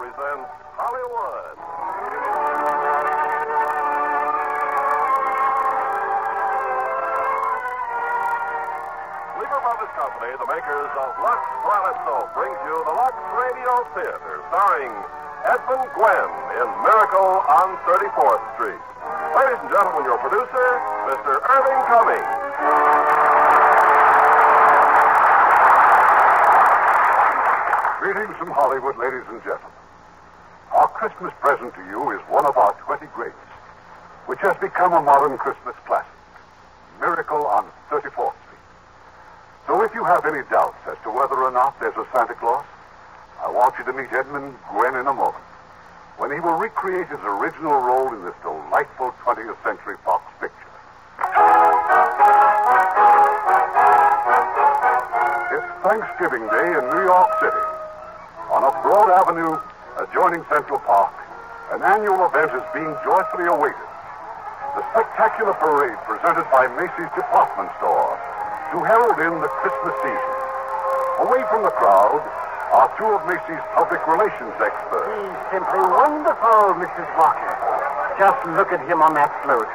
presents Hollywood. Lever Brothers Company, the makers of Lux Toilet Soap, brings you the Lux Radio Theater, starring Edmund Gwenn in Miracle on 34th Street. Ladies and gentlemen, your producer, Mr. Irving Cummings. Greetings from Hollywood, ladies and gentlemen. Christmas present to you is one of our 20 greats, which has become a modern Christmas classic Miracle on 34th Street. So if you have any doubts as to whether or not there's a Santa Claus, I want you to meet Edmund Gwenn in a moment when he will recreate his original role in this delightful 20th Century Fox picture. It's Thanksgiving Day in New York City. On a broad avenue adjoining Central Park, an annual event is being joyfully awaited. The spectacular parade presented by Macy's department store to herald in the Christmas season. Away from the crowd are two of Macy's public relations experts. He's simply wonderful, Mrs. Walker. Just look at him on that float.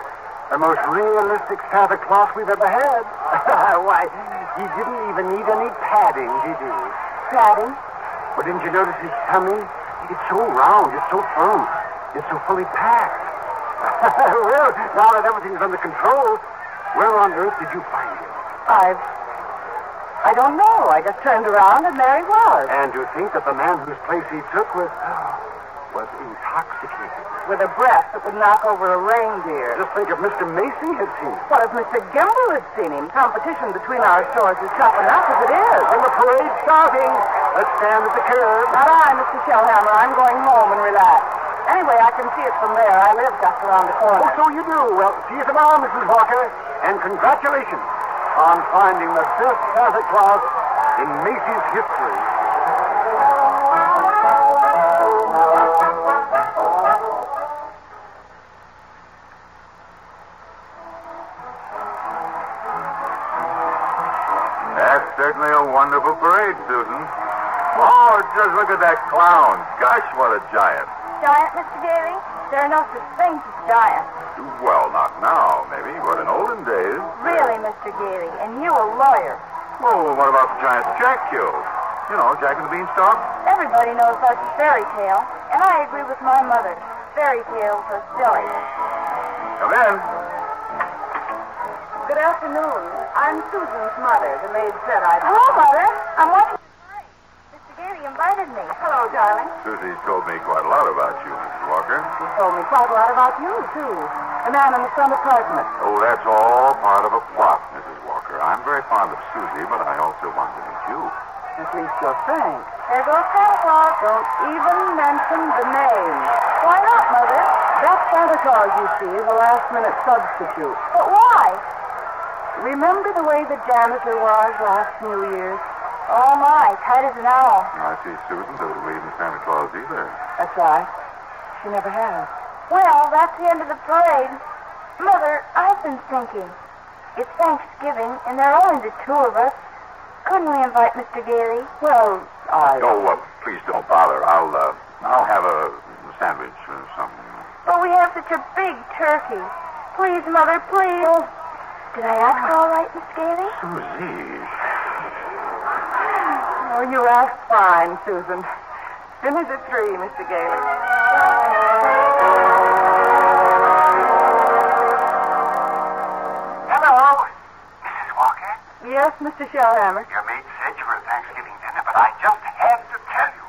The most realistic Santa Claus we've ever had. Why, he didn't even need any padding, did he? Padding? Well, didn't you notice his tummy? It's so round, it's so firm, it's so fully packed. well, now that everything's under control, where on earth did you find him? I've. I don't know. I just turned around and there he was. And you think that the man whose place he took was. was intoxicated. With a breath that would knock over a reindeer. Just think if Mr. Macy had seen it. What if Mr. Gimbel had seen him? Competition between our stores is tough enough as it is. And the parade's starting. Let's stand at the curb. Not I, Mr. Shellhammer. I'm going home and relax. Anyway, I can see it from there. I live just around the corner. Oh, so you do. Well, see you tomorrow, Mrs. Walker. And congratulations on finding the best Santa Claus in Macy's history. At that clown. Gosh, what a giant. Giant, Mr. Gailey? There are no such things as giants. Well, not now, maybe, but in olden days. Really, Mr. Gailey? And you a lawyer? Oh, what about the giant Jack killed? You know, Jack and the Beanstalk? Everybody knows that's a fairy tale. And I agree with my mother. Fairy tales are silly. Come in. Good afternoon. I'm Susan's mother. The maid said I'd. Hello, Mother. I'm watching the parade. Mr. Gailey invited me. Hello, Susie's told me quite a lot about you, Mrs. Walker. She told me quite a lot about you, too. The man in the front apartment. Oh, that's all part of a plot, Mrs. Walker. I'm very fond of Susie, but I also want to meet you. At least you're frank. There goes Santa Claus. Don't even mention the name. Why not, Mother? That Santa Claus, you see, is a last-minute substitute. But why? Remember the way the janitor was last New Year's? Oh, my. Tight as an owl. I see Susan doesn't believe in Santa Claus either. That's right. She never has. Well, that's the end of the parade. Mother, I've been thinking. It's Thanksgiving, and there are only the two of us. Couldn't we invite Mr. Gailey? Well, I. Oh, uh, please don't bother. I'll, uh, I'll have a sandwich or something. But we have such a big turkey. Please, Mother, please. Did I ask all right, Miss Daly? Susie. Oh, you asked fine, Susan. Dinner's at three, Mr. Gailey. Hello, Mrs. Walker. Yes, Mr. Shellhammer. Your maid said you were at Thanksgiving dinner, but I just had to tell you.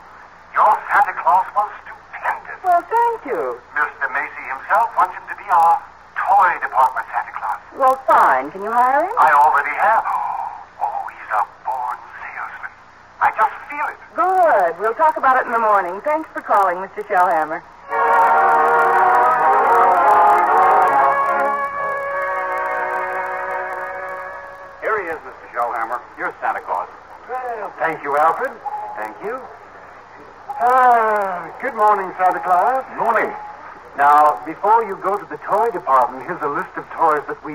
Your Santa Claus was stupendous. Well, thank you. Mr. Macy himself wants him to be our toy department Santa Claus. Well, fine. Can you hire him? I already have. Oh, he's a born salesman. I just feel it. Good. We'll talk about it in the morning. Thanks for calling, Mr. Shellhammer. Here he is, Mr. Shellhammer. You're Santa Claus. Well, thank you, Alfred. Thank you. Ah, good morning, Santa Claus. Morning. Now, before you go to the toy department, here's a list of toys that we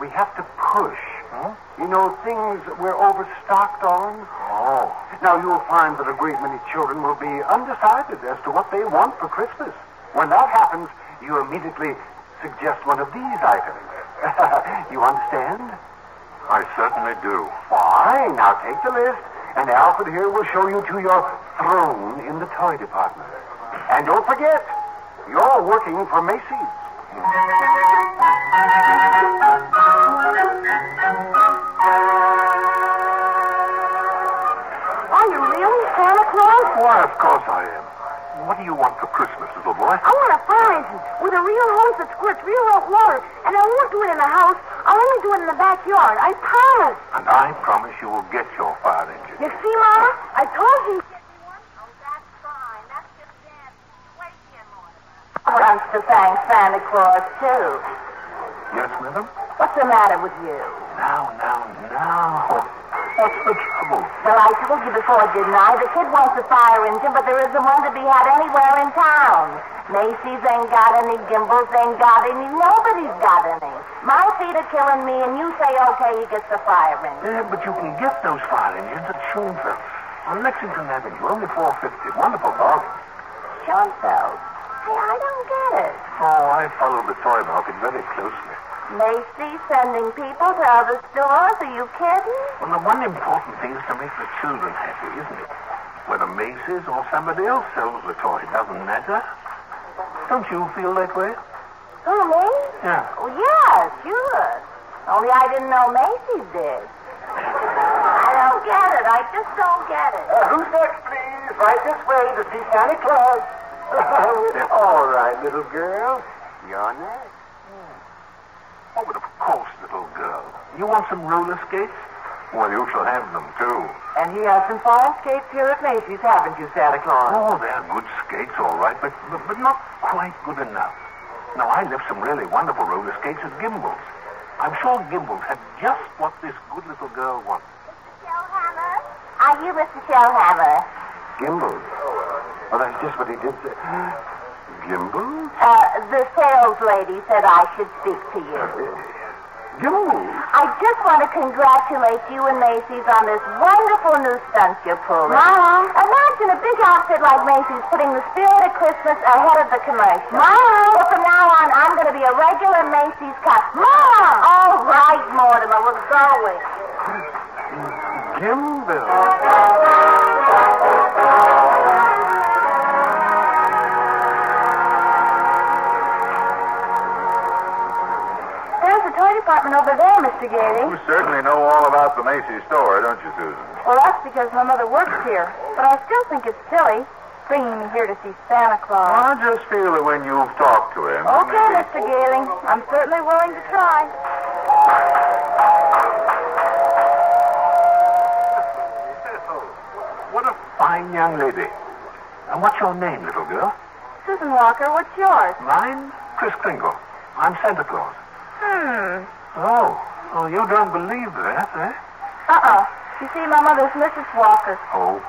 we have to push. Huh? You know, things that we're overstocked on. Oh. Now, you'll find that a great many children will be undecided as to what they want for Christmas. When that happens, you immediately suggest one of these items. you understand? I certainly do. Fine. Now take the list, and Alfred here will show you to your throne in the toy department. And don't forget, you're working for Macy's. Are Why, of course I am. What do you want for Christmas, little boy? I want a fire engine with a real hose that squirts real hot water, and I won't do it in the house. I'll only do it in the backyard. I promise. And I promise you will get your fire engine. You see, Mama? I told you. Oh, that's fine. That's just dancing. Wait here, Mortimer. I want to thank Santa Claus, too. Yes, madam? What's the matter with you? Now, now, now. What's the trouble? Well, I told you before, didn't I? The kid wants a fire engine, but there isn't one to be had anywhere in town. Macy's ain't got any, Gimbels ain't got any, nobody's got any. My feet are killing me, and you say, okay, he gets the fire engine. Yeah, but you can get those fire engines at Schoenfeld on Lexington Avenue, only four fifty. Wonderful bargain. Schoenfeld. Hey, I don't get it. Oh, I follow the toy market very closely. Macy's sending people to other stores? Are you kidding? Well, the one important thing is to make the children happy, isn't it? Whether Macy's or somebody else sells the toy, doesn't matter. Don't you feel that way? Who, me? Yeah. Oh, yeah, sure. Only I didn't know Macy's did. I don't get it. I just don't get it. Uh, who's next, please? Right this way to see Santa Claus. All right, little girl. You're next. Oh, but of course, little girl. You want some roller skates? Well, you shall have them, too. And he has some fine skates here at Macy's, haven't you, Santa Claus? Oh, they're good skates, all right, but, but, but not quite good enough. Now, I left some really wonderful roller skates at Gimbel's. I'm sure Gimbel's had just what this good little girl wants. Mr. Shellhammer? Are you Mr. Shellhammer? Gimbel. Well, that's just what he did say. Gimbel? Uh, the sales lady said I should speak to you. Gimbel? I just want to congratulate you and Macy's on this wonderful new stunt you're pulling. Mom. Imagine a big outfit like Macy's putting the spirit of Christmas ahead of the commercial. Mom. Well, from now on, I'm going to be a regular Macy's customer. Mom! All right, Mortimer, we're going. Gimbel. Over Mr. Gailey. You certainly know all about the Macy's store, don't you, Susan? Well, that's because my mother works here. But I still think it's silly bringing me here to see Santa Claus. I just feel that when you've talked to him. Okay, maybe- Mr. Gailey. I'm certainly willing to try. What a fine young lady. And what's your name, little girl? Susan Walker, what's yours? Mine? Kris Kringle. I'm Santa Claus. Hmm. Oh, oh, you don't believe that, eh? Uh-uh. You see, my mother's Mrs. Walker. Oh,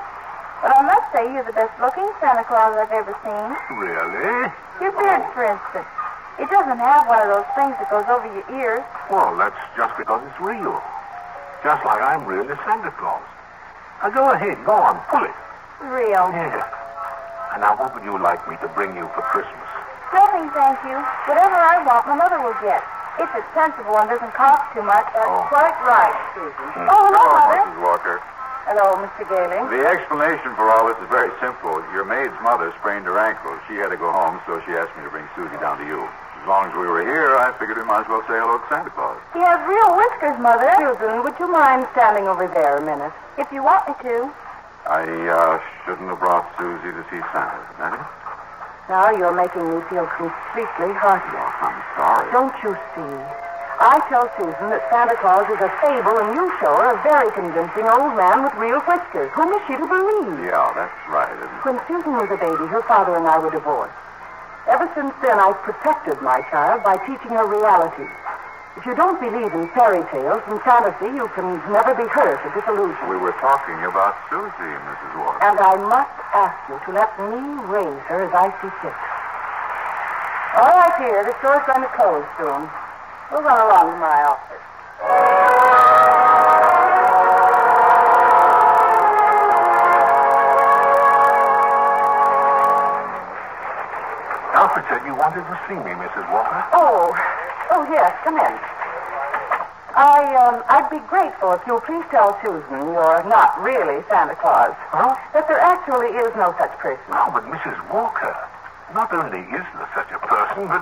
But I must say you're the best-looking Santa Claus I've ever seen. really? Your beard, for instance. It doesn't have one of those things that goes over your ears. Well, that's just because it's real. Just like I'm really Santa Claus. Now go ahead, go on, pull it. Real. Yeah. And now what would you like me to bring you for Christmas? Nothing, thank you. Whatever I want, my mother will get. It's sensible and doesn't cost too much. Oh. That's quite right, Susan. Oh, hello, Hello, Mother. Mrs. Walker. Hello, Mr. Gailey. The explanation for all this is very simple. Your maid's mother sprained her ankle. She had to go home, so she asked me to bring Susie down to you. As long as we were here, I figured we might as well say hello to Santa Claus. He has real whiskers, Mother. Susan, would you mind standing over there a minute? If you want me to. I uh, shouldn't have brought Susie to see Santa, I? Now you're making me feel completely heartless. I'm sorry. Don't you see? I tell Susan that Santa Claus is a fable, and you show her a very convincing old man with real whiskers. Whom is she to believe? Yeah, that's right. Isn't it? When Susan was a baby, her father and I were divorced. Ever since then, I've protected my child by teaching her reality. If you don't believe in fairy tales and fantasy, you can never be hurt or disillusioned. We were talking about Susie, Mrs. Watson. And I must ask you to let me raise her as I see fit. All right, dear. The store's going to close soon. We'll run along to my office. Alfred said you wanted to see me, Mrs. Walker. Oh, oh yes, come in. I, um, I'd be grateful if you'll please tell Susan you're not really Santa Claus. Huh? That there actually is no such person. Oh, but Mrs. Walker, not only is there such a person, but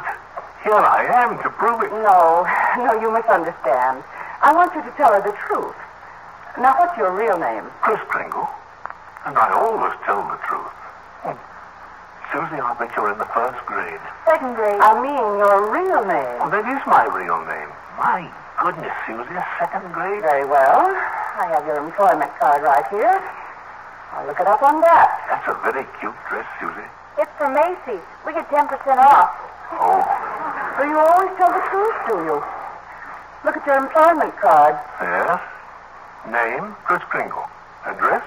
here I am to prove it. No, no, you misunderstand. I want you to tell her the truth. Now, what's your real name? Kris Kringle. And I always tell the truth. Susie, I bet you're in the first grade. Second grade. I mean your real name. Well, that is my real name. My goodness, Susie, a second grade? Very well. I have your employment card right here. I'll look it up on that. That's a very cute dress, Susie. It's from Macy's. We get 10% off. Oh, So you always tell the truth, do you? Look at your employment card. yes. Name, Kris Kringle. Address,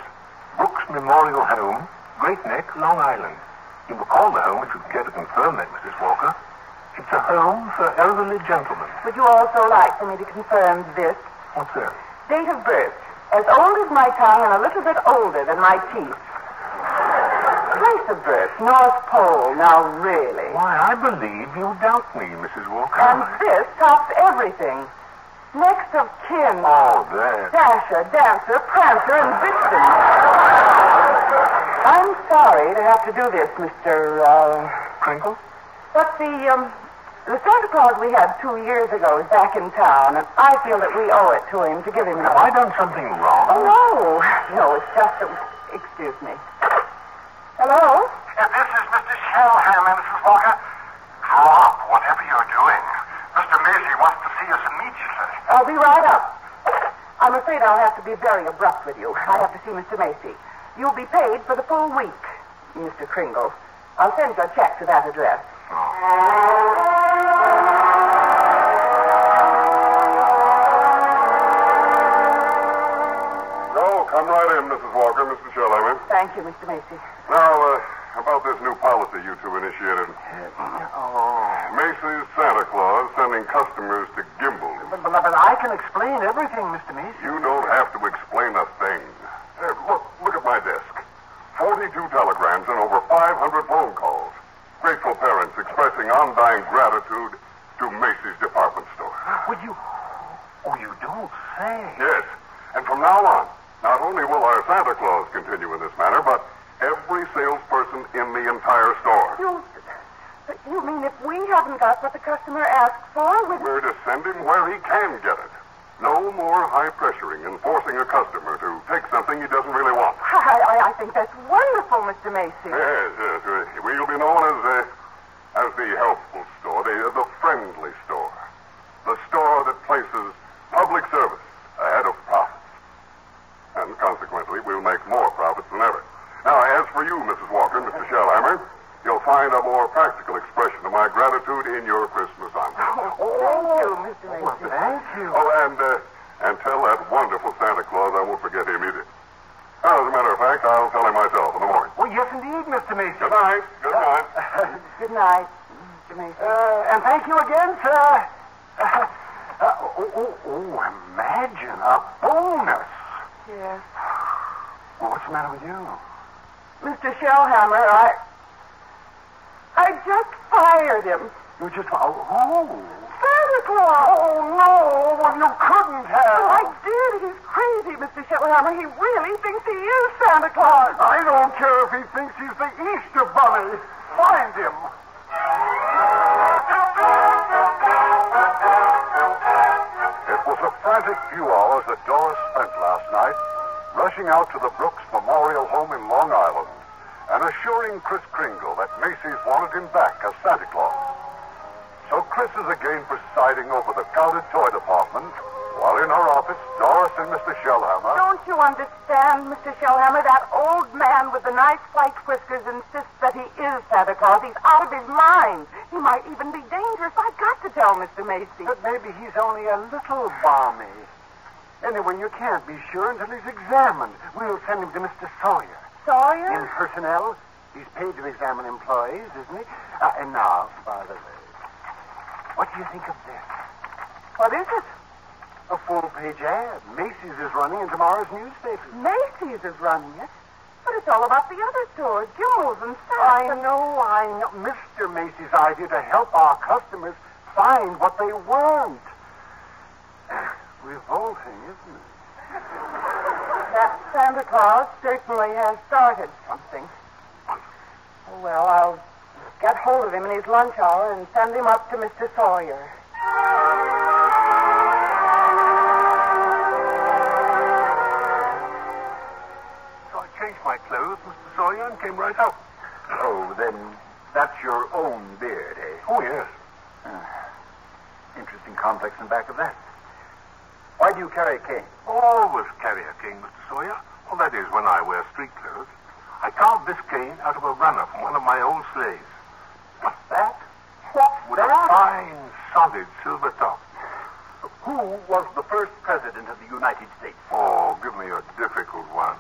Brooks Memorial Home, Great Neck, Long Island. You will call the home if you care to confirm that, Mrs. Walker. It's a home for elderly gentlemen. Would you also like for me to confirm this? What's that? Date of birth. As old as my tongue and a little bit older than my teeth. Place of birth. North Pole. Now, really. Why, I believe you doubt me, Mrs. Walker. And this tops everything. Next of kin. Oh, that. Dasher, Dancer, Prancer, and Vixen. I'm sorry to have to do this, Mr. Uh, Kringle? but the, um, the Santa Claus we had two years ago is back in town, and I feel that we owe it to him to give him Have I done something wrong? Oh, no. No, it's just that... Excuse me. Hello? this is Mr. Shellhammer, Mrs. Walker. Drop whatever you're doing. Mr. Macy wants to see us immediately. I'll be right up. I'm afraid I'll have to be very abrupt with you. I have to see Mr. Macy. You'll be paid for the full week, Mr. Kringle. I'll send you a check to that address. No, come right in, Mrs. Walker, Mr. Shellhammer. Thank you, Mr. Macy. Now, uh, about this new policy you two initiated. Macy's Santa Claus sending customers to Gimbel. But, but, but I can explain everything, Mr. Macy. You don't have to explain a thing. Here, look, look at my desk. 42 telegrams and over 500 phone calls. Grateful parents expressing undying gratitude to Macy's department store. Would you... Oh, you don't say. Yes, and from now on, not only will our Santa Claus continue in this manner, but every salesperson in the entire store. You... You mean if we haven't got what the customer asks for, we... We're to send him where he can get it. No more high pressuring and forcing a customer to take something he doesn't really want. I, I, I think that's wonderful, Mr. Macy. Yes, yes. We'll be known as uh, as the helpful store, the the friendly store, the store that places public service ahead of profits, and consequently, we'll make more profits than ever. Now, as for you, Mrs. Walker, Mr. Shellhammer, you'll find a more practical expression of my gratitude in your Christmas envelope. Thank you, Mr. Macy. Well, thank you. Oh, and uh, and tell that wonderful Santa Claus I won't forget him either. Now, as a matter of fact, I'll tell him myself in the morning. Oh, yes, indeed, Mr. Macy. Good night. Good night. Good night, Mr. Macy. Uh, and thank you again, sir. Uh, uh, oh, oh, oh, imagine a bonus. Yes. Well, what's the matter with you? Mr. Shellhammer, I... I just fired him. You just... Oh, oh. Santa Claus! Oh, no. Well, you couldn't have. Oh, I did. He's crazy, Mr. Shellhammer. He really thinks he is Santa Claus. I don't care if he thinks he's the Easter Bunny. Find him. It was a frantic few hours that Doris spent last night rushing out to the Brooks Memorial Home in Long Island and assuring Kris Kringle that Macy's wanted him back as Santa Claus. So Kris is again presiding over the crowded toy department, while in her office, Doris and Mr. Shellhammer. Don't you understand, Mr. Shellhammer? That old man with the nice white whiskers insists that he is Santa Claus. He's out of his mind. He might even be dangerous. I've got to tell Mr. Macy. But maybe he's only a little balmy. Anyway, you can't be sure until he's examined. We'll send him to Mr. Sawyer. Sawyer? In personnel, he's paid to examine employees, isn't he? Uh, and now, by the way, what do you think of this? What is it? A full-page ad. Macy's is running in tomorrow's newspapers. Macy's is running it. But it's all about the other stores, Gimbel's and I Saks. know, I know. Mr. Macy's idea to help our customers find what they want. Revolting, isn't it? That Santa Claus certainly has started something. Well, I'll get hold of him in his lunch hour and send him up to Mr. Sawyer. So I changed my clothes, Mr. Sawyer, and came right up. Oh, then that's your own beard, eh? Oh, yes. Interesting complex in back of that. Do you carry a cane? Always carry a cane, Mr. Sawyer. Well, that is when I wear street clothes. I carved this cane out of a runner from one of my old slaves. What's that? What's With a fine, solid silver top. Who was the first president of the United States? Oh, give me a difficult one.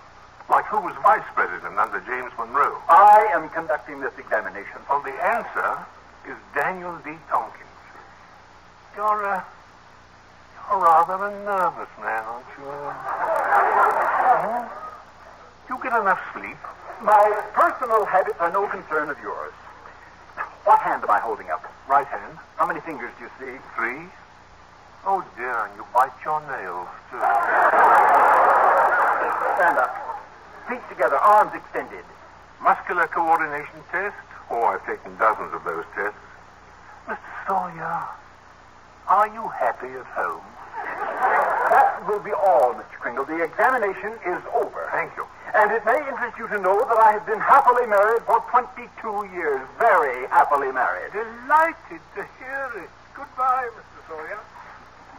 Like who was vice president under James Monroe? I am conducting this examination. Well, the answer is Daniel D. Tompkins. You're, uh, you're rather a nervous man, aren't you? Hmm? You get enough sleep? My personal habits are no concern of yours. What hand am I holding up? Right hand. How many fingers do you see? Three. Oh, dear, and you bite your nails, too. Stand up. Feet together, arms extended. Muscular coordination test? Oh, I've taken dozens of those tests. Mr. Sawyer, are you happy at home? That will be all, Mr. Kringle. The examination is over. Thank you. And it may interest you to know that I have been happily married for 22 years. Very happily married. Delighted to hear it. Goodbye, Mr. Sawyer.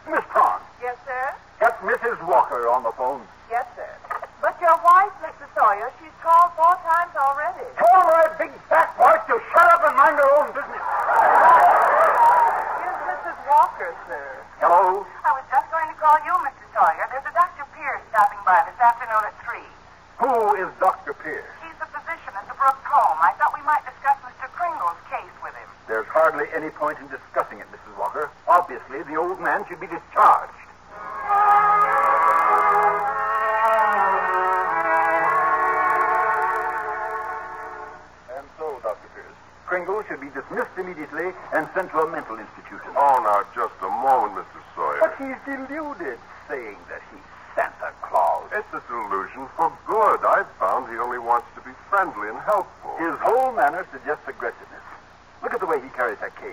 Miss Prawn, Yes, sir? get Mrs. Walker on the phone. Yes, sir. But your wife, Mr. Sawyer, she's called four times already. Tell my big fat wife to shut up and mind her own business. Here's Mrs. Walker, sir. Hello? I was just going to call you, Mr. Sawyer. There's a Dr. Pierce stopping by this afternoon at 3. Who is Dr. Pierce? He's the physician at the Brooks home. I thought we might discuss Mr. Kringle's case with him. There's hardly any point in discussing it, Mrs. Walker. Obviously, the old man should be discharged. And so, Dr. Pierce, Kringle should be dismissed immediately and sent to a mental institution. Oh, now, just a moment, Mr. Sawyer. But he's deluded, saying that he's Santa Claus. It's a delusion for good. I've found he only wants to be friendly and helpful. His whole manner suggests aggressiveness. Look at the way he carries that cane.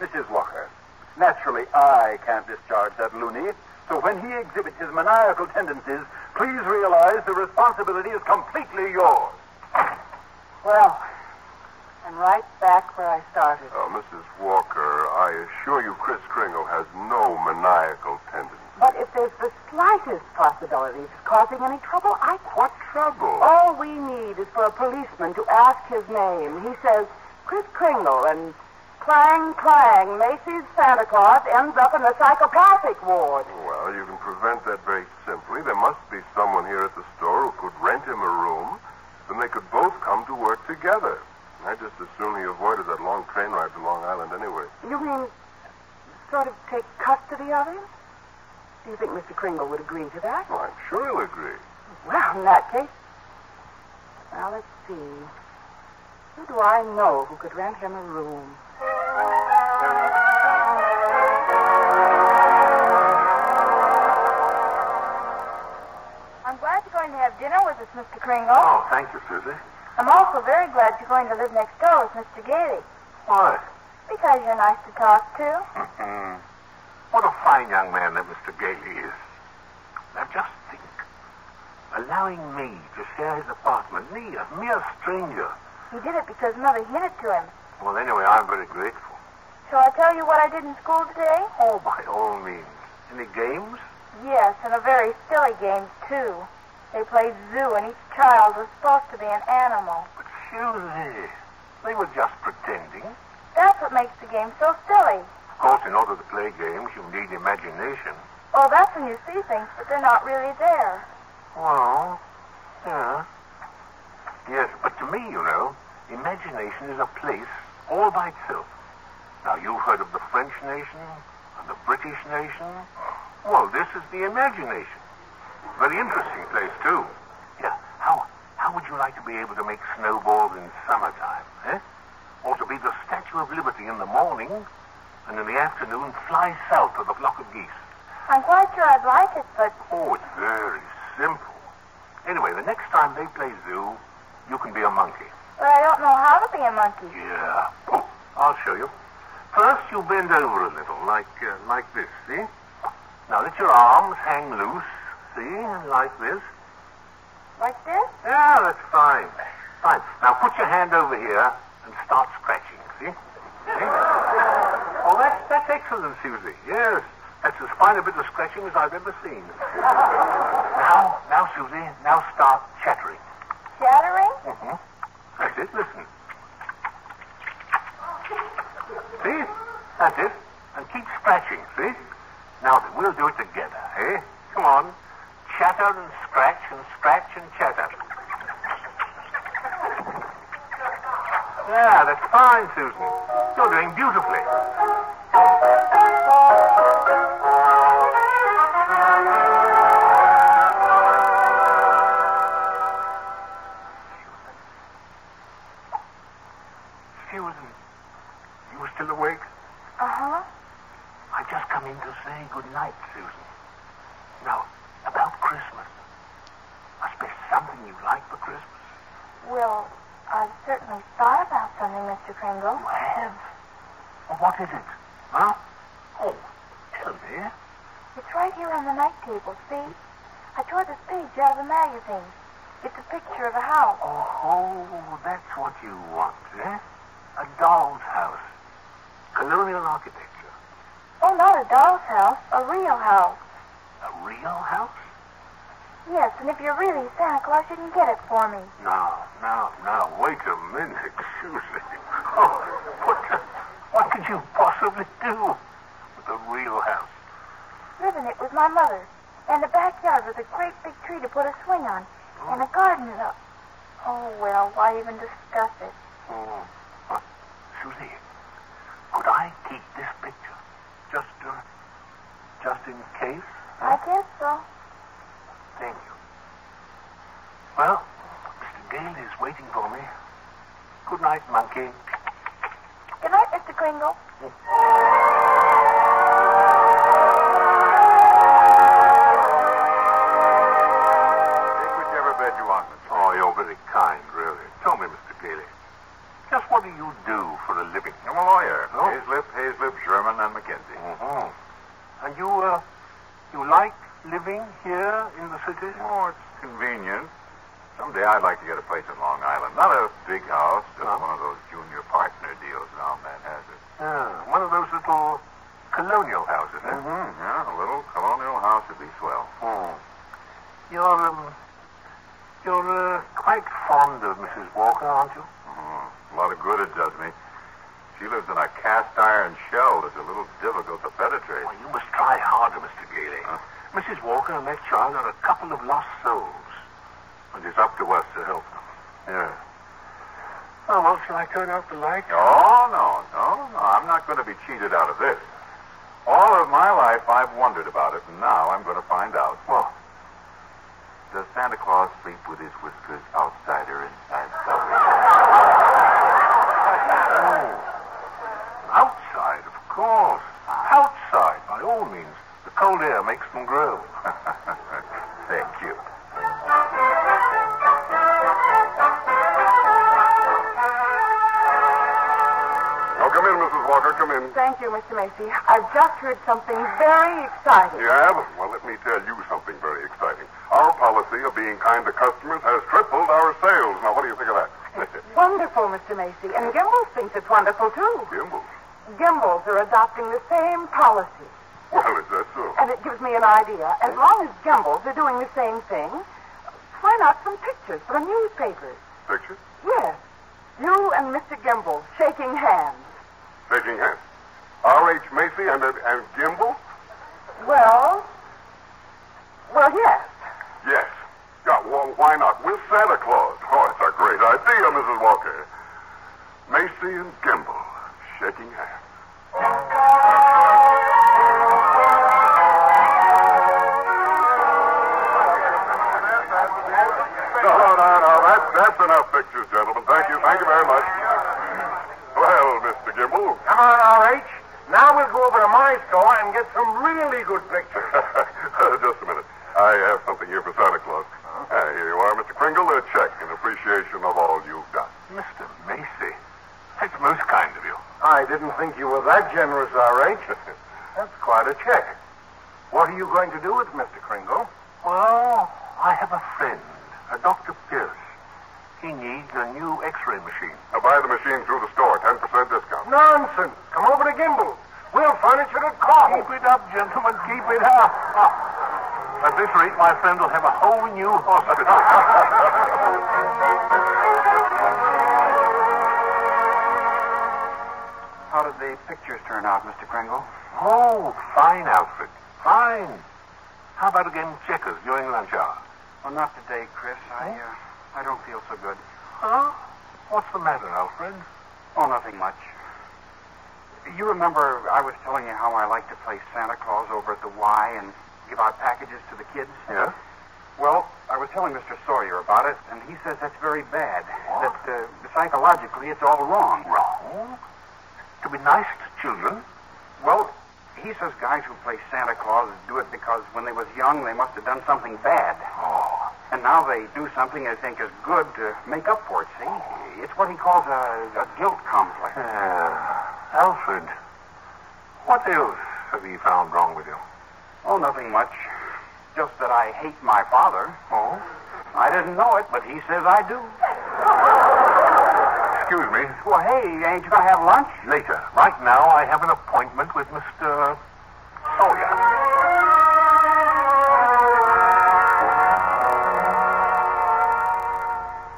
Mrs. Walker, naturally I can't discharge that loony, so when he exhibits his maniacal tendencies, please realize the responsibility is completely yours. Well, I'm right back where I started. Uh, Mrs. Walker, I assure you Kris Kringle has no maniacal tendency. But if there's the slightest possibility of causing any trouble, I What trouble? All we need is for a policeman to ask his name. He says, Chris Kringle, and clang, clang, Macy's Santa Claus ends up in the psychopathic ward. Well, you can prevent that very simply. There must be someone here at the store who could rent him a room. Then they could both come to work together. I just as soon he avoided that long train ride to Long Island anyway. You mean sort of take custody of him? Do you think Mr. Kringle would agree to that? Well, I'm sure he'll agree. Well, in that case, well, let's see. Who do I know who could rent him a room? I'm glad you're going to have dinner with us, Mr. Kringle. Oh, thank you, Susie. I'm also very glad you're going to live next door with Mr. Gailey. Why? Because you're nice to talk to. What a fine young man that Mr. Gailey is. Now just think. Allowing me to share his apartment, me, a mere stranger. He did it because Mother hinted to him. Well, anyway, I'm very grateful. Shall I tell you what I did in school today? Oh, by all means. Any games? Yes, and a very silly game, too. They played zoo, and each child was supposed to be an animal. But Susie, they were just pretending. That's what makes the game so silly. Of course, in order to play games, you need imagination. Oh, that's when you see things, but they're not really there. Well, yeah. Yes, but to me, you know, imagination is a place all by itself. Now, you've heard of the French nation and the British nation. Well, this is the imagination. Very interesting place, too. Yeah, how, how would you like to be able to make snowballs in summertime, eh? Or to be the Statue of Liberty in the morning, and in the afternoon fly south with a flock of geese? I'm quite sure I'd like it, but Oh, it's very simple. Anyway, the next time they play zoo, you can be a monkey. but I don't know how to be a monkey. Yeah. Oh, I'll show you. First, you bend over a little, like uh, like this. See? Now let your arms hang loose. See, like this. Like this? Yeah, that's fine. Fine. Now put your hand over here and start scratching. See? See? Oh, that's that's excellent, Susie. Yes, that's as fine a bit of scratching as I've ever seen. now, now, Susie, now start chattering. Chattering? Mm-hmm. That's it. Listen. See? That's it. And keep scratching, see? Now then, we'll do it together, eh? Come on. Chatter and scratch and scratch and chatter. Yeah, that's fine, Susan. You're doing beautifully. Out of the magazine. It's a picture of a house. Oh, oh, that's what you want, eh? A doll's house. Colonial architecture. Oh, not a doll's house, a real house. A real house? Yes, and if you're really Santa Claus, you can get it for me. Now, now, now, wait a minute, Susie. Oh, what, what could you possibly do with a real house? Live in it with my mother. And a backyard with a great big tree to put a swing on. And a garden and a... Oh, well, why even discuss it? Oh, uh, Susie, could I keep this picture? Just, uh, just in case? I guess so. Thank you. Well, Mr. Gale is waiting for me. Good night, monkey. Good night, Mr. Kringle. Oh, kind, really. Tell me, Mr. Gailey, just what do you do for a living? I'm a lawyer. Oh. Hayslip, Hayslip, Sherman, and McKenzie. Mm-hmm. And you, uh, you like living here in the city? Oh, it's convenient. Someday I'd like to get a place in Long Island. Not a big house, just No. one of those junior partner deals now man has it. Yeah, one of those little colonial houses, eh? Mm-hmm. Yeah, a little colonial house would be swell. Hmm. You're, um, you're, uh, quite fond of Mrs. Walker, aren't you? Oh, a lot of good it does me. She lives in a cast iron shell that's a little difficult to penetrate. Well, you must try harder, Mr. Gailey. Huh? Mrs. Walker and that child are a couple of lost souls. And it's up to us to help them. Yeah. Oh, well, shall I turn out the light? Oh, no, no, no. I'm not going to be cheated out of this. All of my life I've wondered about it, and now I'm going to find out. What? Does Santa Claus sleep with his whiskers outside or inside somewhere? Oh, outside, of course. Outside, by all means. The cold air makes them grow. Thank you. Oh, come in, Mrs. Walker. Come in. Thank you, Mr. Macy. I've just heard something very exciting. You have? Well, let me tell you something very exciting. Our policy of being kind to customers has tripled our sales. Now, what do you think of that? Wonderful, Mr. Macy. And Gimbels thinks it's wonderful, too. Gimbels. Gimbels are adopting the same policy. Well, is that so? And it gives me an idea. As long as Gimbels are doing the same thing, why not some pictures for the newspapers? Pictures? Yes. You and Mr. Gimbels shaking hands. Shaking hands. R.H. Macy and, and Gimbel? Well, well, yes. Yes. Yeah, well, why not? With Santa Claus. Oh, it's a great idea, Mrs. Walker. Macy and Gimbel shaking hands. No, no, no, no. That's enough pictures, gentlemen. Thank you. Thank you very much. Well, Mr. Gimbel. Come on, R.H. Now we'll go over to my store and get some really good pictures. Just a minute. I have something here for Santa Claus. Ah, here you are, Mr. Kringle. A check in appreciation of all you've done. Mr. Macy, that's most kind of you. I didn't think you were that generous, R.H. That's quite a check. What are you going to do with it, Mr. Kringle? Well, I have a friend, a Dr. Pierce. He needs a new x-ray machine. Now buy the machine through the store. 10% discount. Nonsense. Come over to Gimbel. We'll furnish it at cost. Keep it up, gentlemen. Keep it up. At this rate, my friend will have a whole new hospital. How did the pictures turn out, Mr. Kringle? oh, fine, Alfred. Fine. How about a game of checkers during lunch hour? Well, not today, Kris. I, uh, I don't feel so good. Huh? What's the matter, Alfred? Oh, nothing much. You remember I was telling you how I like to play Santa Claus over at the Y and give out packages to the kids? Yes? Well, I was telling Mr. Sawyer about it, and he says that's very bad. What? That uh, psychologically it's all wrong. Wrong? To be nice to children? Well, he says guys who play Santa Claus do it because when they was young they must have done something bad. Oh. And now they do something they think is good to make up for it, see? It's what he calls a, a guilt complex. Uh, Alfred, what else have you found wrong with you? Oh, nothing much. Just that I hate my father. Oh? I didn't know it, but he says I do. Excuse me. Well, hey, ain't you gonna have lunch? Later. Right now, I have an appointment with Mr. Sawyer.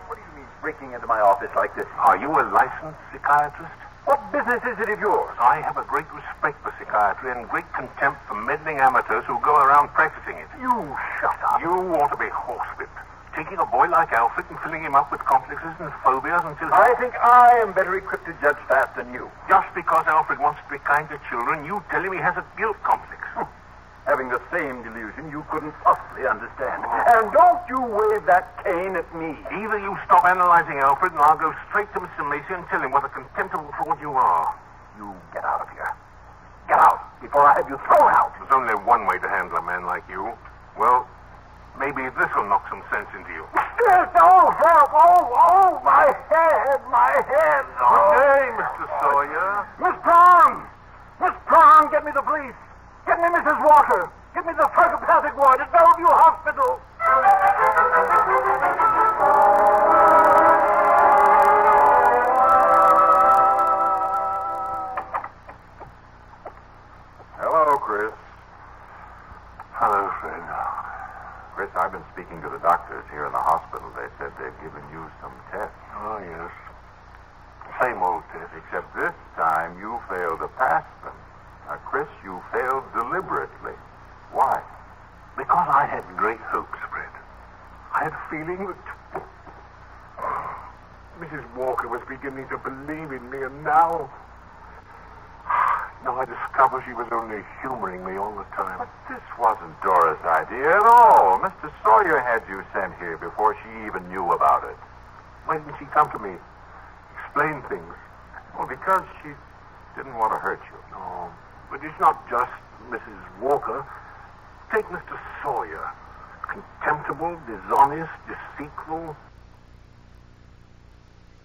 What do you mean breaking into my office like this? Are you a licensed psychiatrist? What business is it of yours? I have a great respect for psychiatry and great contempt for meddling amateurs who go around practicing it. You shut up. You ought to be horsewhipped. Taking a boy like Alfred and filling him up with complexes and phobias until... I think I am better equipped to judge that than you. Just because Alfred wants to be kind to children, you tell him he has a guilt complex. Hmm. Having the same delusion you couldn't possibly understand. And don't you wave that cane at me. Either you stop analyzing Alfred and I'll go straight to Mr. Macy and tell him what a contemptible fraud you are. You get out of here. Get out before I have you thrown out. There's only one way to handle a man like you. Well, maybe this will knock some sense into you. Yes, oh, help. Oh, oh, my head, my head. Good Oh. day, Mr. Sawyer. Miss Prong! Miss Prong, get me the police. Get me Mrs. Walker. Get me the psychopathic ward at Bellevue Hospital. Hello, Kris. Hello, Fred. Kris, I've been speaking to the doctors here in the hospital. They said they've given you some tests. Oh, yes. Same old test. Except this time you failed to pass them. Now, Kris, you failed deliberately. Why? Because I had great hopes, Fred. I had a feeling that Mrs. Walker was beginning to believe in me, and now. Now I discover she was only humoring me all the time. But this wasn't Dora's idea at all. Mr. Sawyer had you sent here before she even knew about it. Why didn't she come to me? Explain things. Well, because she didn't want to hurt you. No, but it's not just Mrs. Walker. Take Mr. Sawyer. Contemptible, dishonest, deceitful.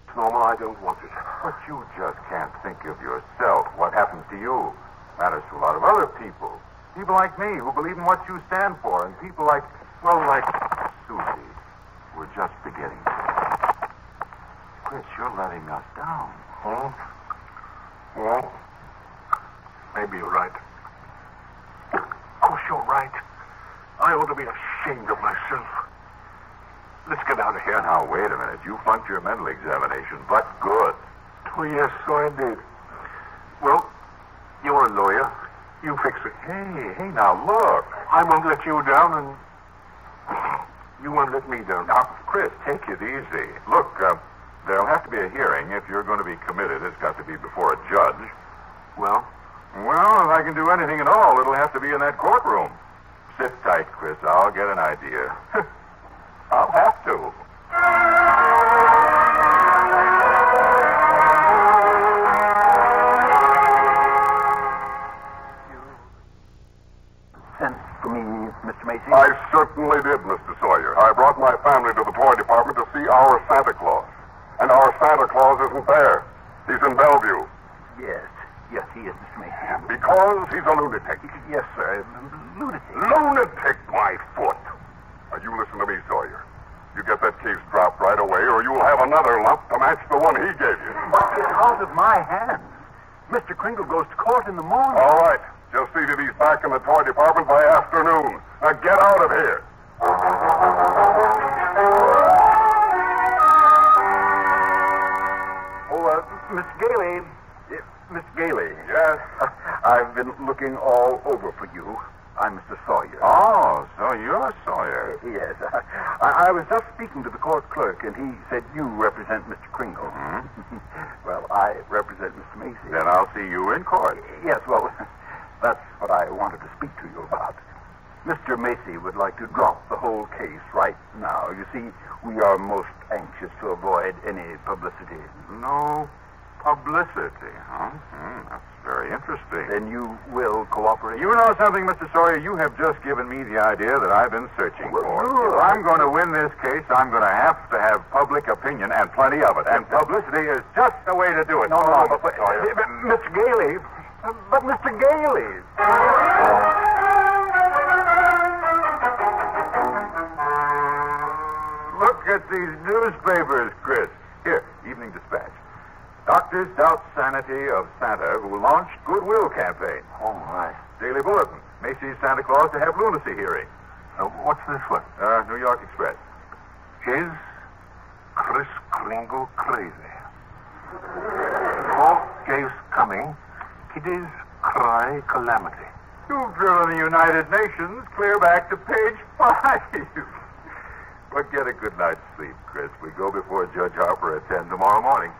It's normal, I don't want it. But you just can't think of yourself. What happens to you matters to a lot of other people. People like me who believe in what you stand for, and people like, well, like Susie, We're just beginning. Kris, you're letting us down. Hmm? Well, maybe you're right. Of course you're right. I ought to be ashamed of myself. Let's get out of here. Now, wait a minute. You flunked your mental examination, but good. Oh, yes, so I did. Well, you're a lawyer. You fix it. Hey, hey, now look. I won't let you down, and you won't let me down. Now, Kris, take it easy. Look, uh, there'll have to be a hearing. If you're going to be committed, it's got to be before a judge. Well, well, if I can do anything at all, it'll have to be in that courtroom. Sit tight, Kris. I'll get an idea. I'll have to. Sent to me, Mr. Macy. I certainly did, Mr. Sawyer. I brought my family to the toy department to see our Santa Claus. And our Santa Claus isn't there. He's in Bellevue. Yes, he is. Because he's a lunatic. Yes, sir. Lunatic. Lunatic, my foot. Now, you listen to me, Sawyer. You get that case dropped right away, or you'll have another lump to match the one he gave you. But it's out of my hands. Mr. Kringle goes to court in the morning. All right. Just see that he's back in the toy department by afternoon. Now get out of here. Oh, uh, Miss Gailey. Miss Gailey. Yes? I've been looking all over for you. I'm Mr. Sawyer. Oh, so you're Sawyer. Yes. I, I was just speaking to the court clerk, and he said you represent Mr. Kringle. well, I represent Mr. Macy. Hmm? Then I'll see you in court. Yes, well, that's what I wanted to speak to you about. Mr. Macy would like to drop the whole case right now. You see, we are most anxious to avoid any publicity. No publicity, huh? Hmm, that's very interesting. Then you will cooperate? You know something, Mr. Sawyer? You have just given me the idea that I've been searching Well, for. good. If I'm going to win this case, I'm going to have to have public opinion and plenty of it. And publicity is just the way to do it. No, So no, but, but, but Mr. Gailey. But Mr. Gailey. Look at these newspapers, Kris. Here, Evening Dispatch. Doctors doubt sanity of Santa who launched Goodwill campaign. Oh, my. Daily Bulletin. Macy's Santa Claus to have lunacy hearing. Uh, what's this one? Uh, New York Express. Is Kris Kringle crazy? Four case coming. Kiddies cry calamity. You've driven the United Nations clear back to page five. but get a good night's sleep, Kris. We go before Judge Harper at 10 tomorrow morning.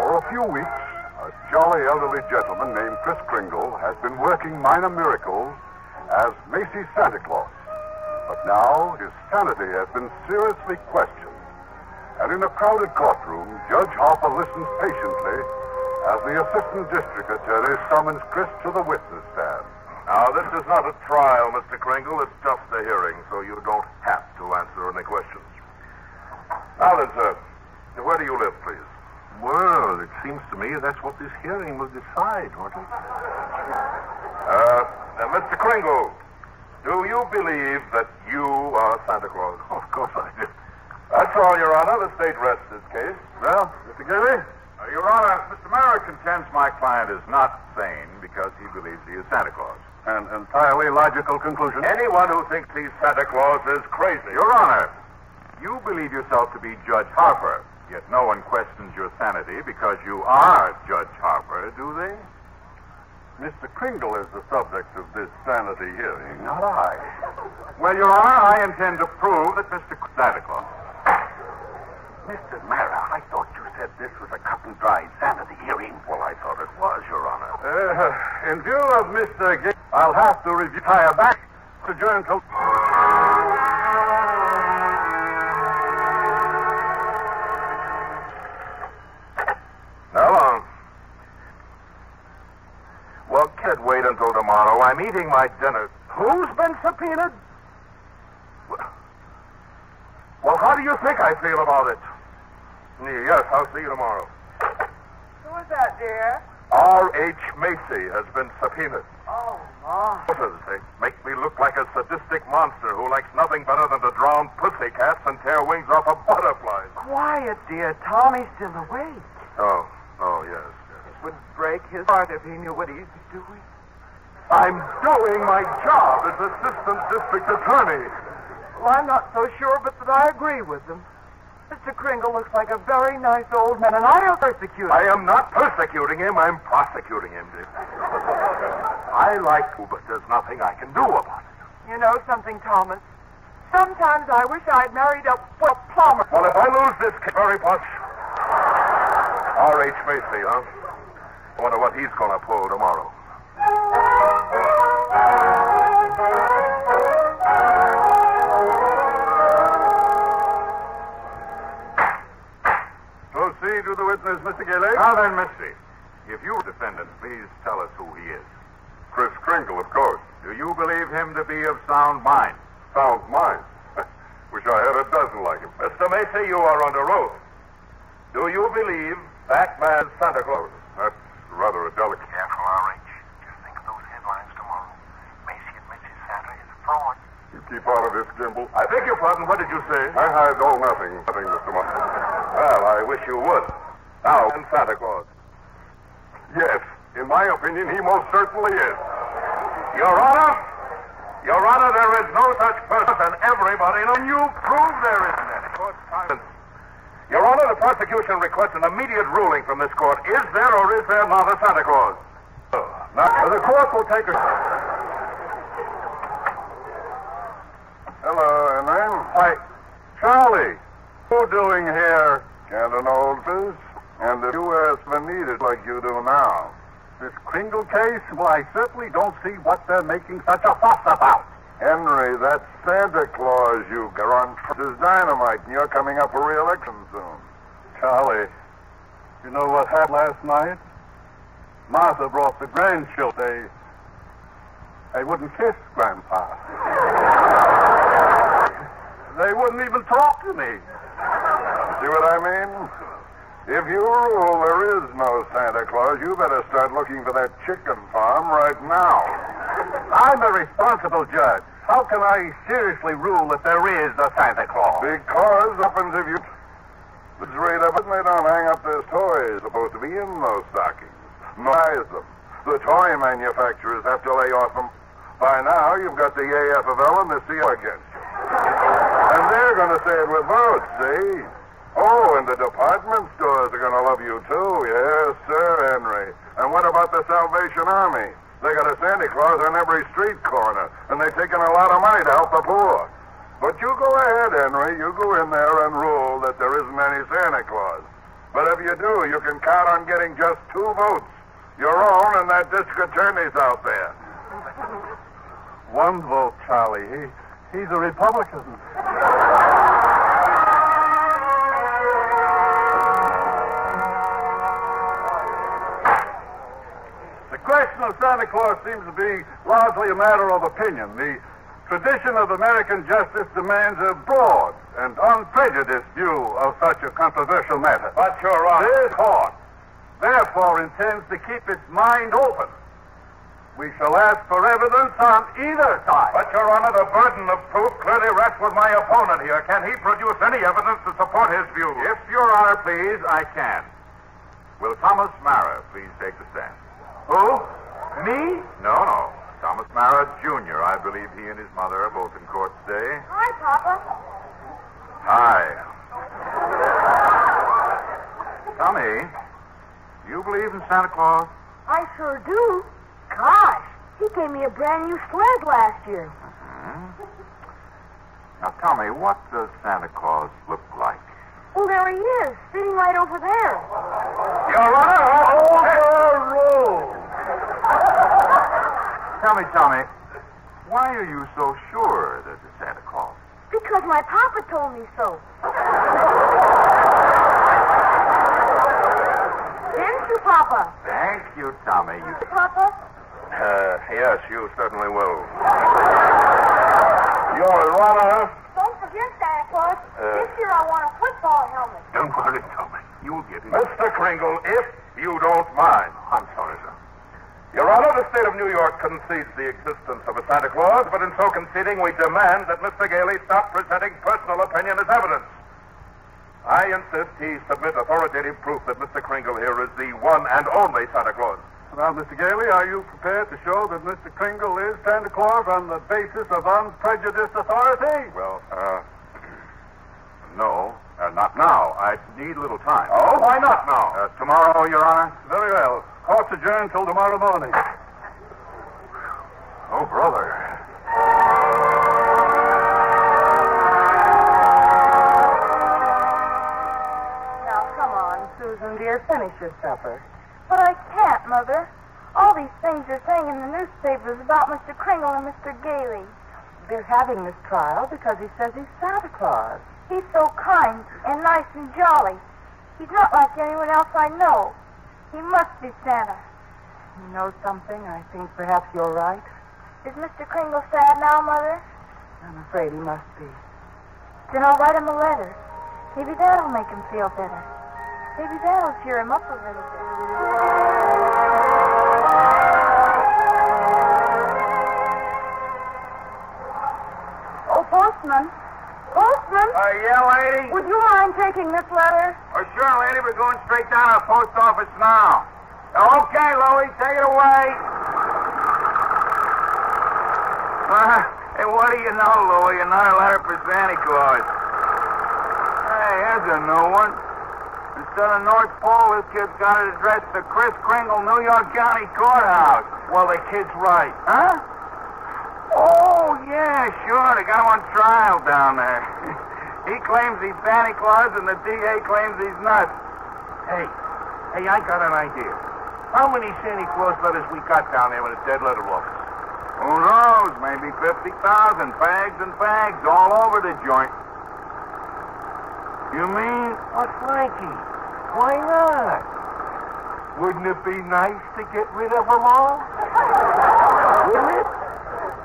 For a few weeks, a jolly elderly gentleman named Kris Kringle has been working minor miracles as Macy's Santa Claus. But now his sanity has been seriously questioned. And in a crowded courtroom, Judge Harper listens patiently as the assistant district attorney summons Kris to the witness stand. Now, this is not a trial, Mr. Kringle. It's just a hearing, so you don't have to answer any questions. Now then, sir, where do you live, please? Well, it seems to me that's what this hearing will decide, won't it? Uh, Mr. Kringle, do you believe that you are Santa Claus? Of course I do. That's all, Your Honor. The state rests its case. Well, Mr. Gailey? Your Honor, Mr. Merrick contends my client is not sane because he believes he is Santa Claus. An entirely logical conclusion. Anyone who thinks he's Santa Claus is crazy. Your Honor, you believe yourself to be Judge Harper, yet no one questions your sanity because you are Judge Harper, do they? Mr. Kringle is the subject of this sanity hearing. Not I. Well, Your Honor, I intend to prove that Mr. Santa Claus. Mr. Mara, I thought you said this was a cut and dried sanity hearing. Well, I thought it was, Your Honor. Uh, in view of Mr. I'll have to review tire back to adjourn till. Now long. Well, kid, wait until tomorrow. I'm eating my dinner. Who's been subpoenaed? Well, how do you think I feel about it? Yes, I'll see you tomorrow. Who is that, dear? R.H. Macy has been subpoenaed. Oh, my. They make me look like a sadistic monster who likes nothing better than to drown pussycats and tear wings off of butterflies. Quiet, dear. Tommy's still awake. Oh, oh, yes. yes. Would break his heart if he knew what he's doing. I'm doing my job as assistant district attorney. Well, I'm not so sure, but that I agree with him. Mr. Kringle looks like a very nice old man, and I'll persecute him. I am not persecuting him, I'm prosecuting him, dear. I like you, but there's nothing I can do about it. You know something, Thomas? Sometimes I wish I'd married a, a plumber. Well, if I lose this case very much. R.H. Macy, huh? I wonder what he's going to pull tomorrow. To the witness, Mr. Gailey. Now then, Missy, if you were defendant, please tell us who he is. Chris Kringle, of course. Do you believe him to be of sound mind? Sound mind. Wish I had a dozen like him. Mr. Macy, you are under oath. Do you believe that man's Santa Claus? That's rather a delicate. Careful, R.H. Just think of those headlines tomorrow. Macy admits his Santa is a fraud. You keep out of this, Gimbel. I beg your pardon. What did you say? I hide oh nothing, nothing, Mr. Martin. Well, I wish you would. Now, and Santa Claus. Yes, in my opinion, he most certainly is. Your Honor, Your Honor, there is no such person, and everybody knows you prove there isn't any. Your Honor, the prosecution requests an immediate ruling from this court. Is there or is there not a Santa Claus? Now, the court will take a. Hello, Henry. Hi. Charlie, who doing here? Canton Oldfish. And the U.S. been needed like you do now. This Kringle case? Well, I certainly don't see what they're making such a fuss about. Henry, that's Santa Claus you grunt is dynamite, and you're coming up for re-election soon. Charlie, you know what happened last night? Martha brought the grandchildren. They, they wouldn't kiss Grandpa. they wouldn't even talk to me. See what I mean? If you rule there is no Santa Claus, you better start looking for that chicken farm right now. I'm a responsible judge. How can I seriously rule that there is a Santa Claus? Because happens if you the rate of it, they don't hang up those toys supposed to be in those stockings. Buys them. The toy manufacturers have to lay off them. By now, you've got the af AFL and the CIO against you. And they're going to say it with votes, see? Oh, and the department stores are going to love you, too. Yes, sir, Henry. And what about the Salvation Army? They got a Santa Claus on every street corner, and they're taking a lot of money to help the poor. But you go ahead, Henry. You go in there and rule that there isn't any Santa Claus. But if you do, you can count on getting just two votes. Your own and that district attorney's out there. One vote, Charlie. He, he's a Republican. Question of Santa Claus seems to be largely a matter of opinion. The tradition of American justice demands a broad and unprejudiced view of such a controversial matter. But, Your Honor. This court, therefore, intends to keep its mind open. We shall ask for evidence on either side. But, Your Honor, the burden of proof clearly rests with my opponent here. Can he produce any evidence to support his view? If Your Honor please, I can. Will Thomas Mara please take the stand? Who? Me? No, no. Thomas Mara, Jr. I believe he and his mother are both in court today. Hi, Papa. Hi. Tommy, do you believe in Santa Claus? I sure do. Gosh, he gave me a brand new sled last year. Hmm? Now, me, what does Santa Claus look like? Well, there he is, sitting right over there. Your Honor, overruled. Tell me, Tommy, why are you so sure that it's Santa Claus? Because my papa told me so. Didn't you, Papa? Thank you, Tommy. You Papa? Uh, yes, you certainly will. You're Your Honor, Don't forget, Santa Claus. this year I want a football helmet. Don't worry, Tommy. You'll get it. Mr. Kringle, if you don't mind. I'm sorry, sir. Your Honor, the state of New York concedes the existence of a Santa Claus, but in so conceding, we demand that Mr. Gailey stop presenting personal opinion as evidence. I insist he submit authoritative proof that Mr. Kringle here is the one and only Santa Claus. Now, Mr. Gailey, are you prepared to show that Mr. Kringle is Santa Claus on the basis of unprejudiced authority? Well, uh, no, uh, not now. I need a little time. Oh, why not now? Uh, tomorrow, Your Honor? Very well. Court's adjourned till tomorrow morning. Oh, brother. Now, come on, Susan, dear, finish your supper. But I can't, Mother. All these things are saying in the newspapers about Mr. Kringle and Mr. Gailey. They're having this trial because he says he's Santa Claus. He's so kind and nice and jolly. He's not like anyone else I know. He must be Santa. You know something? I think perhaps you're right. Is Mr. Kringle sad now, Mother? I'm afraid he must be. Then I'll write him a letter. Maybe that'll make him feel better. Maybe that'll cheer him up a little bit. Oh, postman. Postman, Uh, yeah, lady? would you mind taking this letter? Oh, sure, lady. We're going straight down to the post office now. Okay, Louie, take it away. Uh, hey, what do you know, Louie? Another letter for Santa Claus. Hey, here's a new one. Instead of North Pole, this kid's got it addressed to Kris Kringle, New York County Courthouse. Well, the kid's right. Huh? Oh, yeah, sure. They got him on trial down there. he claims he's Santa Claus, and the DA claims he's nuts. Hey, hey, I got an idea. How many Santa Claus letters we got down there in the dead letter office? Who knows? Maybe 50,000. Bags and bags all over the joint. You mean? Oh, what, Frankie? Why not? Wouldn't it be nice to get rid of them all?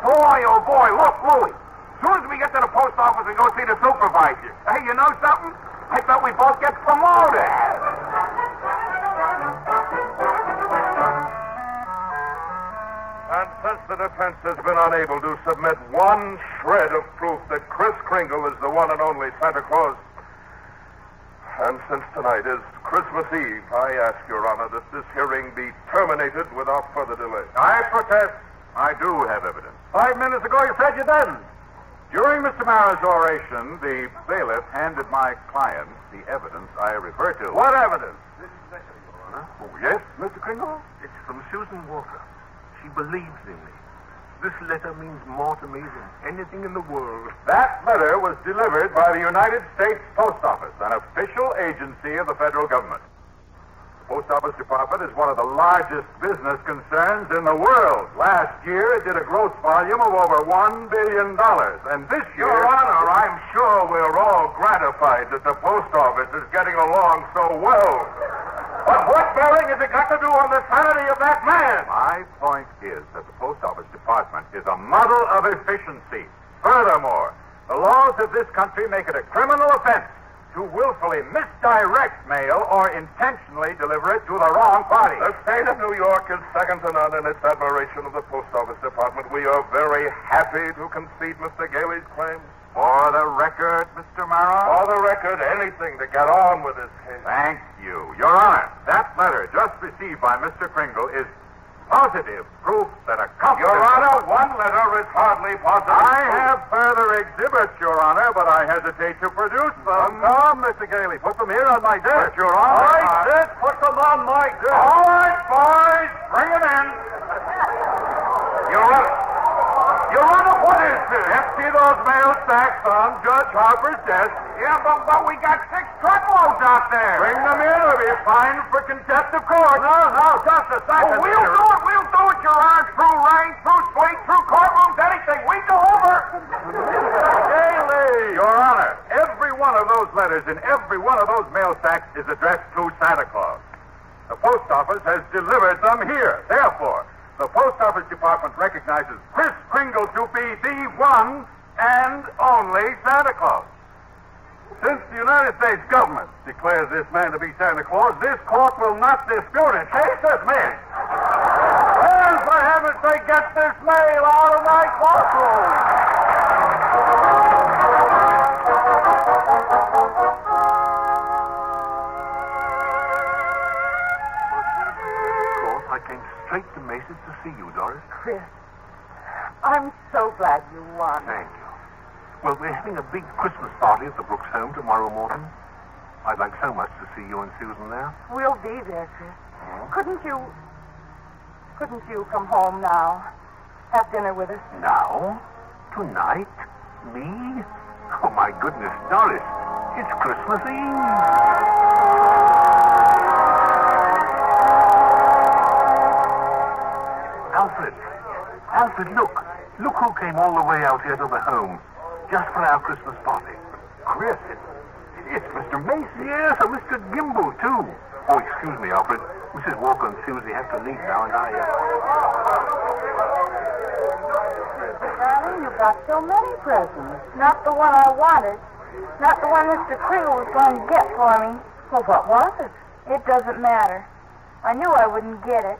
Boy, oh boy, look, Louie. As soon as we get to the post office and go see the supervisor. Hey, you know something? I thought we both get promoted. And since the defense has been unable to submit one shred of proof that Kris Kringle is the one and only Santa Claus, and since tonight is Christmas Eve, I ask Your Honor that this hearing be terminated without further delay. I protest. I do have evidence. Five minutes ago you said you didn't. During Mr. Mara's oration, the bailiff handed my client the evidence I refer to. What evidence? This inscription, Verona. Oh, yes, Mr. Kringle? It's from Susan Walker. She believes in me. This letter means more to me than anything in the world. That letter was delivered by the United States Post Office, an official agency of the federal government. The Post Office Department is one of the largest business concerns in the world. Last year, it did a gross volume of over $1 billion. And this year. Your Honor, I'm sure we're all gratified that the post office is getting along so well. But what bearing has it got to do on the sanity of that man? My point is that the Post Office Department is a model of efficiency. Furthermore, the laws of this country make it a criminal offense to willfully misdirect mail or intentionally deliver it to the wrong party. The state of New York is second to none in its admiration of the Post Office Department. We are very happy to concede Mr. Gailey's claims. For the record, Mr. Mara. For the record, anything to get on with this case. Thank you. Your Honor, that letter just received by Mr. Kringle is positive proof that a competent... Your Honor, one letter is hardly positive. I have further exhibits, Your Honor, but I hesitate to produce them. Come, Mr. Gailey, put them here on my desk. But, Your Honor... I said put them on my desk. All right, boys, bring them in. Your Honor. Your Honor, what is this? Empty those mail sacks on Judge Harper's desk. Yeah, but, but we got six truckloads out there. Bring them in or be fined for contempt of court. No, no, just a second. Oh, we'll do it. We'll do it, Your Honor. Through rain, through sleet, through courtrooms, anything. We go over. Gailey! Your Honor, every one of those letters in every one of those mail sacks is addressed to Santa Claus. The post office has delivered them here. Therefore, the post office department recognizes Kris Kringle to be the one and only Santa Claus. Since the United States government declares this man to be Santa Claus, this court will not dispute it. Case dismissed. Well, for heaven's sake, get this mail out of my courtroom. Of course, I straight to Macy's to see you, Doris. Kris, I'm so glad you won. Thank you. Well, we're having a big Christmas party at the Brooks home tomorrow morning. I'd like so much to see you and Susan there. We'll be there, Kris. Mm-hmm. Couldn't you... Couldn't you come home now? Have dinner with us? Now? Tonight? Me? Oh, my goodness, Doris. It's Christmas Eve. Alfred. Alfred, look. Look who came all the way out here to the home. Just for our Christmas party. Kris, it's, it's Mr. Macy. Yes, and Mr. Gimbel, too. Oh, excuse me, Alfred. Mrs. Walker and Susie have to leave now, and I... Uh... Christmas. Darling, you got so many presents. Not the one I wanted. Not the one Mr. Kringle was going to get for me. Well, what was it? It doesn't matter. I knew I wouldn't get it.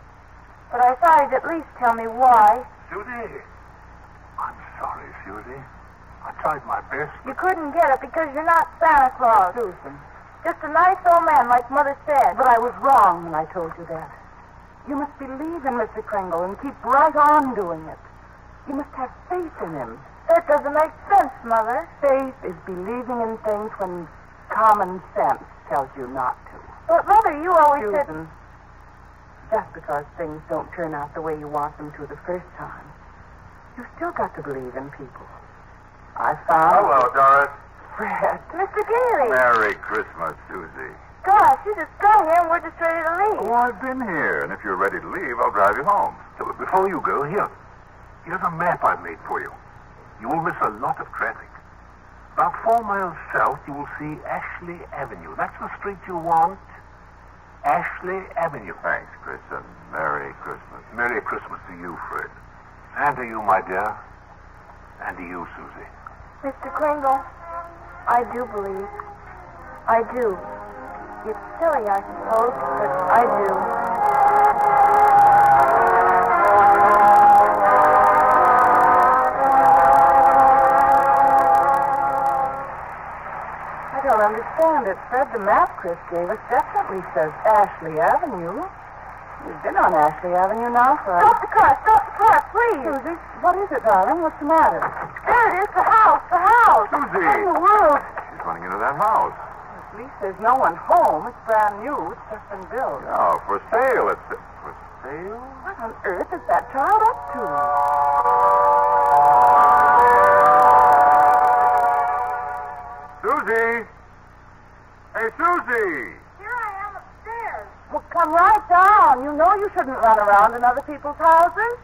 But I thought he'd at least tell me why. Susie. I'm sorry, Susie. I tried my best. You couldn't get it because you're not Santa Claus. Susan. Just a nice old man like Mother said. But I was wrong when I told you that. You must believe in Mr. Kringle and keep right on doing it. You must have faith in him. That doesn't make sense, Mother. Faith is believing in things when common sense tells you not to. But, Mother, you always said... Just because things don't turn out the way you want them to the first time, You've still got to believe in people. I found... Hello, Doris. Fred. Mr. Gailey. Merry Christmas, Susie. Gosh, you just got here and we're just ready to leave. Oh, I've been here, and if you're ready to leave, I'll drive you home. So before you go, here. Here's a map I've made for you. You will miss a lot of traffic. About four miles south, you will see Ashley Avenue. That's the street you want. Ashley Avenue. Thanks, Kris, and Merry Christmas. Merry Christmas to you, Fred. And to you, my dear. And to you, Susie. Mr. Kringle, I do believe. I do. It's silly, I suppose, but I do. Understand it, Fred. The map Kris gave us definitely says Ashley Avenue. We've been on Ashley Avenue now for... Stop the car! Stop the car, please! Susie, what is it, darling? What's the matter? There it is, the house, the house! Susie! What in the world? She's running into that house. At least there's no one home. It's brand new. It's just been built. No, for sale. It's for sale. What on earth is that child up to? Susie! Hey, Susie! Here I am upstairs. Well, come right down. You know you shouldn't run around in other people's houses.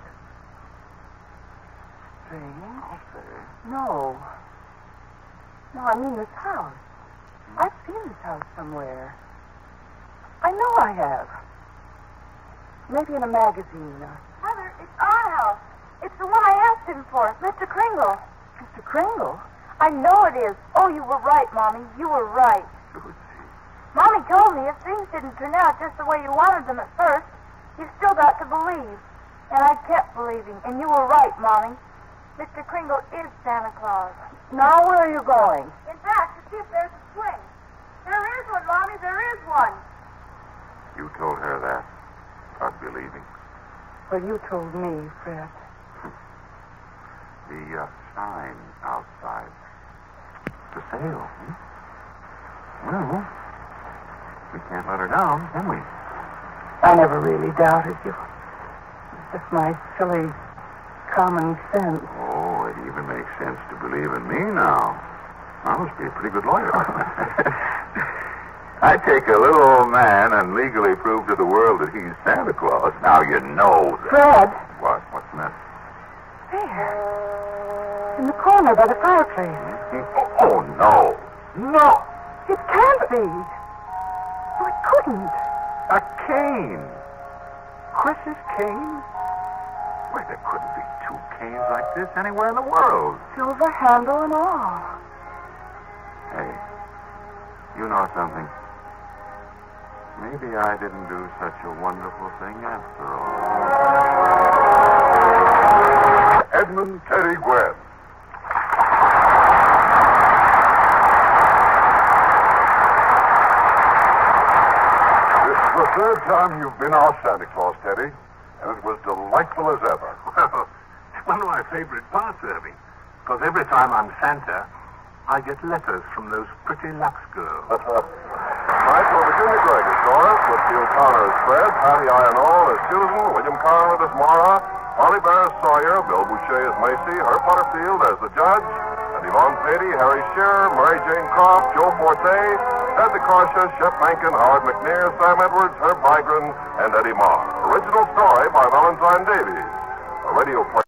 Strange. No. No, I mean this house. I've seen this house somewhere. I know I have. Maybe in a magazine. Mother, it's our house. It's the one I asked him for, Mr. Kringle. Mr. Kringle. I know it is. Oh, you were right, Mommy. You were right. Susie. Mommy told me if things didn't turn out just the way you wanted them at first, you still got to believe. And I kept believing. And you were right, Mommy. Mr. Kringle is Santa Claus. Now where are you going? In fact, to see if there's a swing. There is one, Mommy. There is one. You told her that. About believing. Well, you told me, Fred. The uh, sign outside. The sale. Hmm? Well, we can't let her down, can we? I never really doubted you. It's just my silly common sense. Oh, it even makes sense to believe in me now. I must be a pretty good lawyer. I take a little old man and legally prove to the world that he's Santa Claus. Now you know that. Fred, What? What's that? there. In the corner by the fireplace. Oh, oh, no. No. It can't be. It couldn't. A cane. Kris's cane? Why, there couldn't be two canes like this anywhere in the world. Silver handle and all. Hey, you know something? Maybe I didn't do such a wonderful thing after all. Edmund Teddy Gwenn. Third time you've been our Santa Claus, Teddy, and it was delightful as ever. Well, it's one of my favorite parts, Irving. Because every time I'm Santa, I get letters from those pretty Lux girls. Michael Virginia Gregg as Dora, Whitfield Connor as Fred, Patty Ionall as Susan, William Conrad as Mara, Polly Bear as Sawyer, Bill Boucher as Macy, Herb Butterfield as the judge, and Yvonne Peattie, Harry Shearer, Mary Jane Croft, Joe Forte, Ted de Corsia, Shep Menken, Howard McNear, Sam Edwards, Herb Vigran, and Eddie Marr. Original story by Valentine Davies. A radio play.